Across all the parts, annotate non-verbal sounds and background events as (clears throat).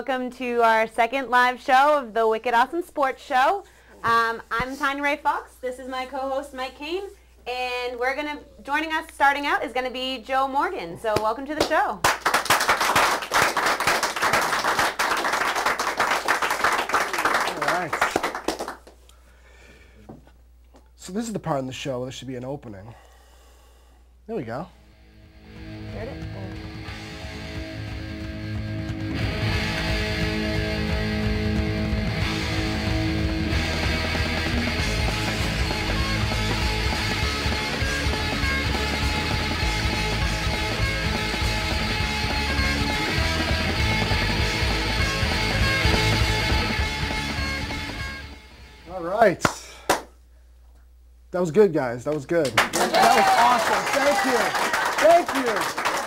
welcome to our second live show of the Wicked Awesome Sports Show. Um, I'm Tanya Ray Fox. This is my co-host Mike Kane, and we're gonna joining us starting out is gonna be Joe Morgan. So welcome to the show. All right. So this is the part in the show where there should be an opening. There we go. Right. That was good, guys. That was good. That was awesome. Thank you. Thank you.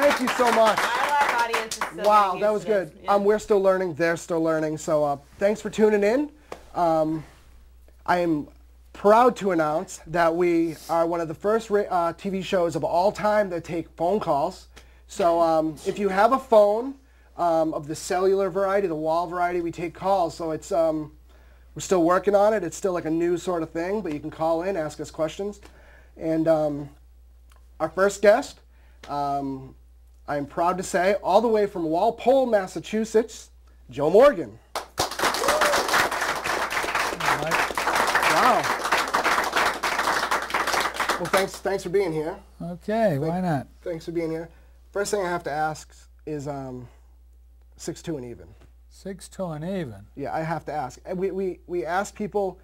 Thank you so much. Our live audience is still Wow, that was good. Yeah. Um, we're still learning. They're still learning. So uh, thanks for tuning in. Um, I am proud to announce that we are one of the first uh, TV shows of all time that take phone calls. So um, if you have a phone um, of the cellular variety, the wall variety, we take calls. So it's um, we're still working on it. It's still like a new sort of thing, but you can call in, ask us questions. And um, our first guest, um, I am proud to say, all the way from Walpole, Massachusetts, Joe Morgan. Wow. Well, thanks, thanks for being here. Okay, why not? Thanks for being here. First thing I have to ask is um, six two and even. Six to an even. Yeah, I have to ask. We, we, we asked people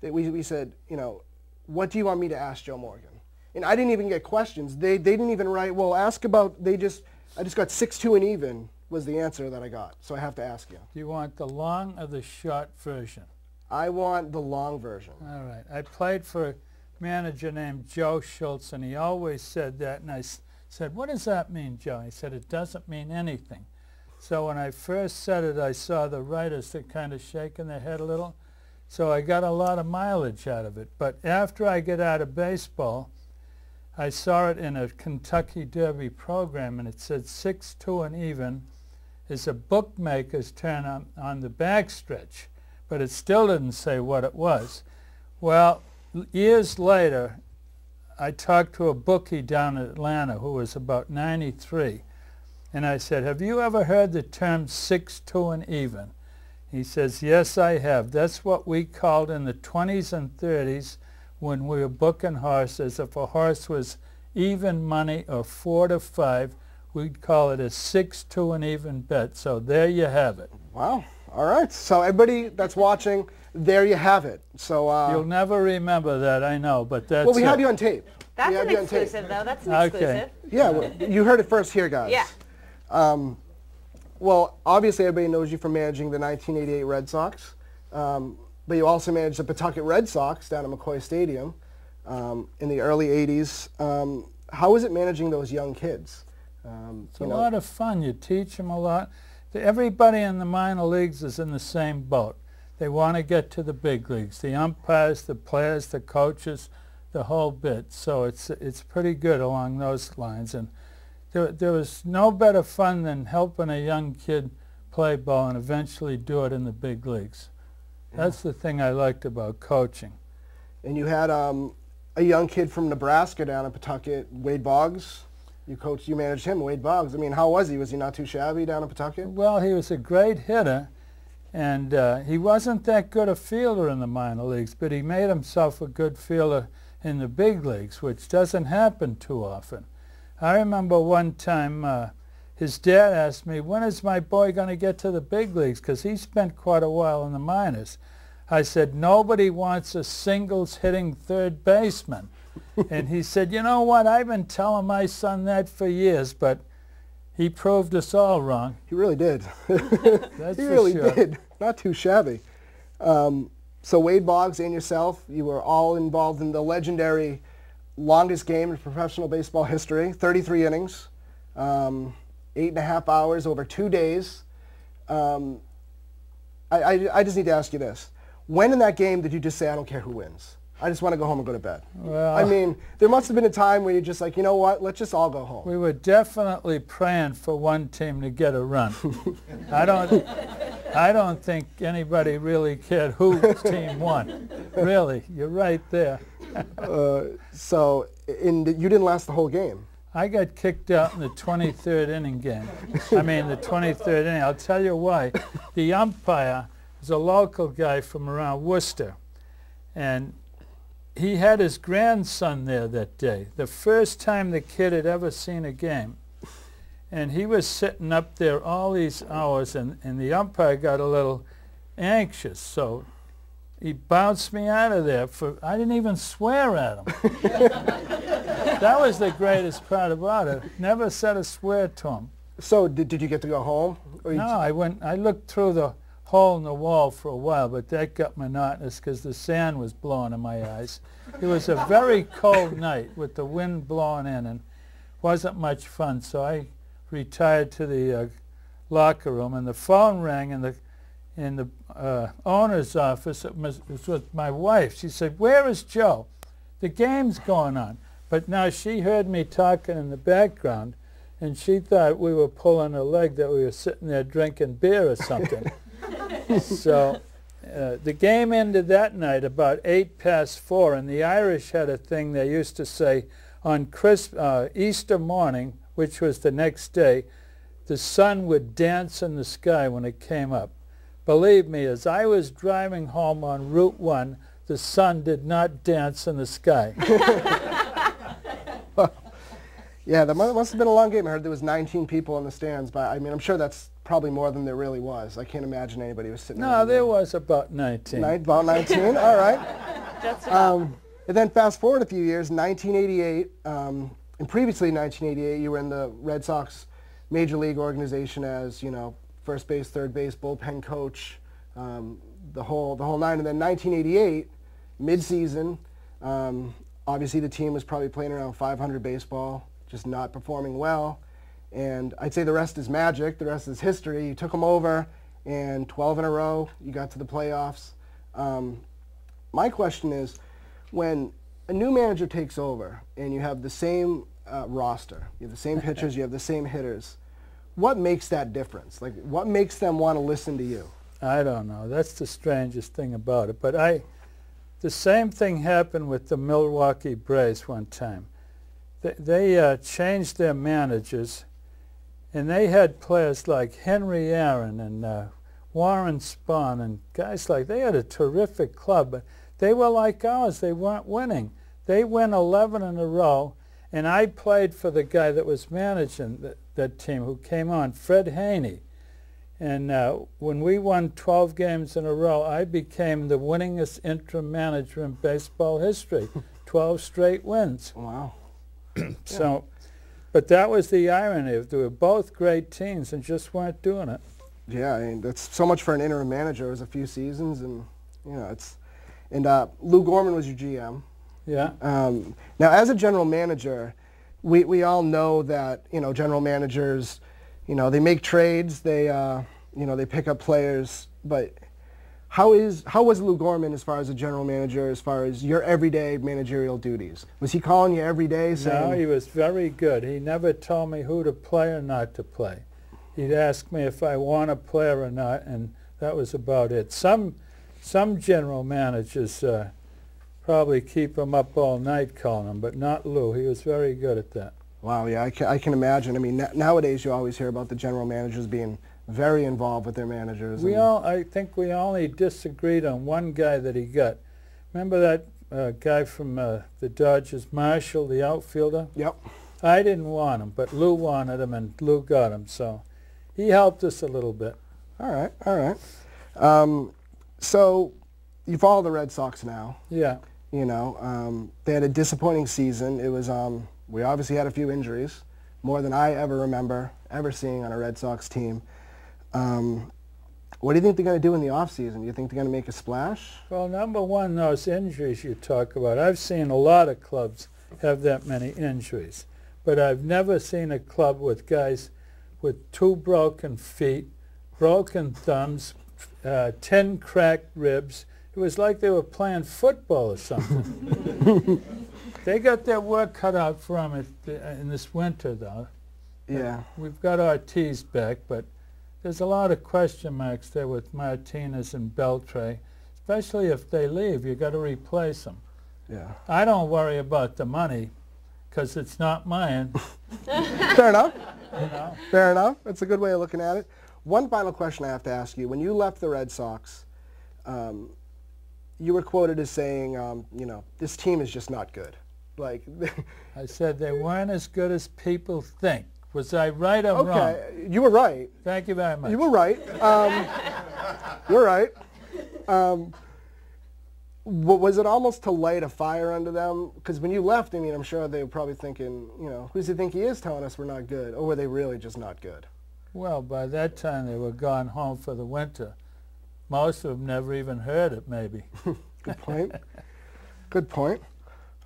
that we, we said, you know, what do you want me to ask Joe Morgan? And I didn't even get questions. They, they didn't even write, well, ask about, they just, I just got 6-2 and even was the answer that I got. So I have to ask you. Do you want the long or the short version? I want the long version. All right. I played for a manager named Joe Schultz, and he always said that. And I s- said, what does that mean, Joe? He said, it doesn't mean anything. So when I first said it, I saw the writers that kind of shaking their head a little. So I got a lot of mileage out of it. But after I get out of baseball, I saw it in a Kentucky Derby program, and it said six two and even is a bookmaker's turn on, on the backstretch, but it still didn't say what it was. Well, years later, I talked to a bookie down in Atlanta who was about 93, and I said, have you ever heard the term six two and even? He says, yes, I have. That's what we called in the 20s and 30s when we were booking horses. If a horse was even money or four to five, we'd call it a six to an even bet. So there you have it. Wow. All right. So everybody that's watching, there you have it. So, uh, You'll never remember that, I know, but that's well, we it. have you on tape. That's an you on tape. exclusive, though. That's an Okay. exclusive. Yeah, well, you heard it first here, guys. Yeah. Well, obviously everybody knows you for managing the 1988 Red Sox, um, but you also managed the Pawtucket Red Sox down at McCoy Stadium um, in the early 80s. Um, how was it managing those young kids? Um, It's a lot of fun. You teach them a lot. Everybody in the minor leagues is in the same boat. They want to get to the big leagues. The umpires, the players, the coaches, the whole bit. So it's it's pretty good along those lines. And there, there was no better fun than helping a young kid play ball and eventually do it in the big leagues. That's the thing I liked about coaching. and you had um, a young kid from Nebraska down in Pawtucket, Wade Boggs. You coached, you managed him, Wade Boggs. I mean, how was he? Was he not too shabby down in Pawtucket? Well, he was a great hitter, and uh, he wasn't that good a fielder in the minor leagues, but he made himself a good fielder in the big leagues, which doesn't happen too often. I remember one time uh, his dad asked me, when is my boy going to get to the big leagues? Because he spent quite a while in the minors. I said, nobody wants a singles hitting third baseman. (laughs) and he said, you know what, I've been telling my son that for years, but he proved us all wrong. He really did. (laughs) That's he for really sure. did. Not too shabby. Um, so Wade Boggs and yourself, you were all involved in the legendary longest game in professional baseball history, 33 innings, um, eight and a half hours over two days. Um, I, I, I just need to ask you this. When in that game did you just say, I don't care who wins? I just want to go home and go to bed. Well, I mean, there must have been a time where you're just like, you know what? Let's just all go home. we were definitely praying for one team to get a run. (laughs) I don't, I don't think anybody really cared whose (laughs) team won. Really, you're right there. Uh, so, in the, you didn't last the whole game. I got kicked out in the 23rd inning game. I mean, the 23rd inning. I'll tell you why. The umpire is a local guy from around Worcester, and he had his grandson there that day. The first time the kid had ever seen a game. And he was sitting up there all these hours, and, and the umpire got a little anxious. So he bounced me out of there for I didn't even swear at him. (laughs) that was the greatest part about it. Never said a swear to him. So, did, did you get to go home? No, I went. I looked through the hole in the wall for a while, but that got monotonous because the sand was blowing in my eyes. It was a very cold night with the wind blowing in, and wasn't much fun. So I retired to the uh, locker room, and the phone rang in the in the uh, owner's office. It was, it was with my wife. She said, "Where is Joe? The game's going on." But now she heard me talking in the background, and she thought we were pulling a leg, that we were sitting there drinking beer or something. (laughs) so uh, the game ended that night about eight past four, and the Irish had a thing they used to say on Christ, uh, Easter morning, which was the next day, the sun would dance in the sky when it came up. Believe me, as I was driving home on Route 1, the sun did not dance in the sky. (laughs) Yeah, that must have been a long game. I heard there was 19 people in the stands, but I mean, I'm sure that's probably more than there really was. I can't imagine anybody was sitting no, there was about 19. Nine, about 19. All right. Just. Um, and then fast forward a few years, 1988, um, and previously in 1988, you were in the Red Sox major league organization as you know first base, third base, bullpen coach, um, the whole the whole nine. And then 1988, midseason, um, obviously the team was probably playing around 500 baseball, just not performing well. And I'd say the rest is magic. The rest is history. You took them over, and 12 in a row. You got to the playoffs. Um, my question is, when a new manager takes over and you have the same uh, roster, you have the same pitchers, you have the same hitters, what makes that difference? Like, what makes them want to listen to you? I don't know. That's the strangest thing about it. But I, the same thing happened with the Milwaukee Braves one time. They, they uh, changed their managers, and they had players like Henry Aaron and uh, Warren Spahn and guys like. They had a terrific club, but they were like ours. They weren't winning. They win 11 in a row, and I played for the guy that was managing that, that team, who came on, Fred Haney. And uh, when we won 12 games in a row, I became the winningest interim manager in baseball history. (laughs) 12 straight wins. Wow. (clears throat) So, but that was the irony. of They were both great teams and just weren't doing it. Yeah, I mean, that's so much for an interim manager. It was a few seasons, and you know, it's. And uh, Lou Gorman was your GM. Yeah. Um, now, as a general manager, we, we all know that you know general managers, you know, they make trades, they uh, you know they pick up players, but how is how was Lou Gorman as far as a general manager, as far as your everyday managerial duties? Was he calling you every day saying? No, he was very good. He never told me who to play or not to play. He'd ask me if I want to play or not, and that was about it. Some some general managers uh, probably keep him up all night calling him, but not Lou. He was very good at that. Wow, yeah, I can, I can imagine. I mean, nowadays you always hear about the general managers being very involved with their managers. We all, I think we only disagreed on one guy that he got. Remember that uh, guy from uh, the Dodgers, Marshall, the outfielder? Yep. I didn't want him, but Lou wanted him, and Lou got him. So he helped us a little bit. All right, all right. Um, so you follow the Red Sox now. Yeah. You know, um, they had a disappointing season. It was um, we obviously had a few injuries, more than I ever remember ever seeing on a Red Sox team. Um, what do you think they're going to do in the offseason? Do you think they're going to make a splash? Well, number one, those injuries you talk about. I've seen a lot of clubs have that many injuries, but I've never seen a club with guys with two broken feet, broken thumbs, uh, ten cracked ribs. It was like they were playing football or something. (laughs) they got their work cut out for them in this winter, though. Yeah. We've got our Ortiz back, but there's a lot of question marks there with Martinez and Beltre, especially if they leave. You've got to replace them. Yeah. I don't worry about the money because it's not mine. (laughs) Fair enough. You know? Fair enough. That's a good way of looking at it. One final question I have to ask you. When you left the Red Sox, um, you were quoted as saying, um, you know, this team is just not good. Like, (laughs) I said they (laughs) weren't as good as people think. Was I right or wrong? okay, you were right. Thank you very much. You were right. Um, (laughs) you're right. Um, was it almost to light a fire under them? Because when you left, I mean, I'm sure they were probably thinking, you know, who does he think he is telling us we're not good? Or were they really just not good? Well, by that time they were gone home for the winter. Most of them never even heard it, maybe. (laughs) Good point. Good point.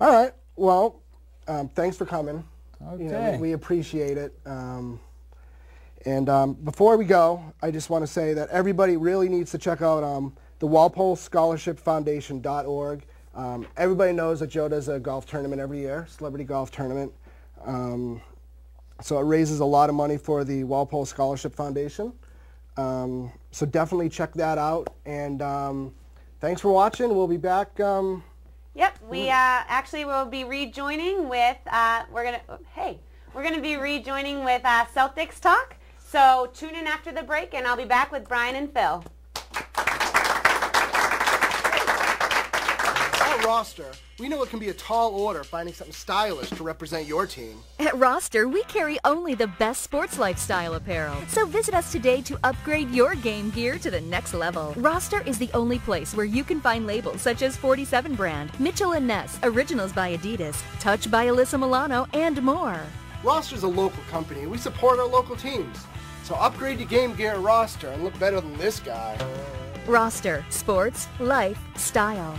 All right. Well, um, thanks for coming. Okay. You know, we, we appreciate it. Um, and um, before we go, I just want to say that everybody really needs to check out um, the Walpole Scholarship Foundation.org. Um, everybody knows that Joe does a golf tournament every year, celebrity golf tournament. Um, so it raises a lot of money for the Walpole Scholarship Foundation. Um, so definitely check that out. And um, thanks for watching. We'll be back. Um, Yep, we uh, actually will be rejoining with, uh, we're going to, hey, we're to be rejoining with uh, Celtics Talk. So tune in after the break and I'll be back with Brian and Phil. Our roster, we know it can be a tall order finding something stylish to represent your team. At Roster, we carry only the best sports lifestyle apparel. So visit us today to upgrade your game gear to the next level. Roster is the only place where you can find labels such as 47 brand, Mitchell & Ness, Originals by Adidas, Touch by Alyssa Milano, and more. Roster's a local company. We support our local teams. So upgrade your game gear at Roster and look better than this guy. Roster, sports, life, style.